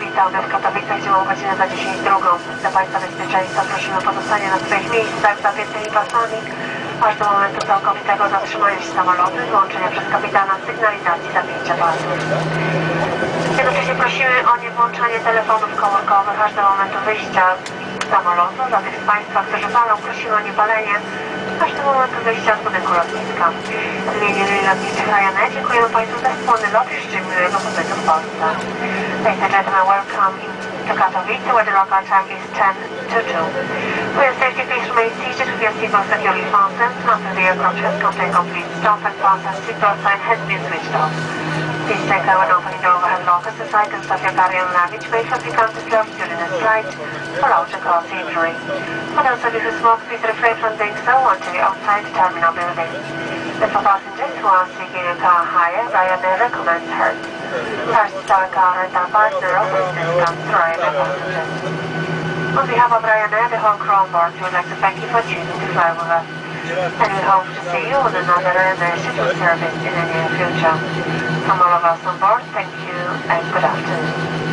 Witamy w Katowicach, gdzie mamy godzinę za 10 drugą. Dla Państwa bezpieczeństwa prosimy o pozostanie na swoich miejscach zapiętymi pasami, aż do momentu całkowitego zatrzymania się samolotu i wyłączenia przez kapitana sygnalizacji zapięcia pasów. Jednocześnie prosimy o niewłączanie telefonów komórkowych aż do momentu wyjścia samolotu. Dla tych z Państwa, którzy palą, prosimy o niepalenie wyjścia z budynku lotniska. W linii lotniczych Ryanair dziękujemy Państwu za wspólny lot i życzę miłego pobytu w Polsce. Ladies and gentlemen, welcome to Katowice, where the local time is 10 to 2. For your safety, please remain seated with your seatbelt securely fastened until the aircraft has contained complete stop and fasten seatbelt sign has been switched off. Please take care when opening the overhead lockers as items of your carry-on luggage may have become dislodged during a flight or out a cause injury. For those of you who smoke, please refrain from doing so until you're outside the terminal building. And for passengers who are seeking a car hire, Ryanair recommends. Hertz is our car rental partner offers discounts to Ryanair passengers. On behalf of Ryanair, the whole crew on board, we would like to thank you for choosing to fly with us. And we hope to see you on another scheduled service in the near future. From all of us on board, thank you and good afternoon.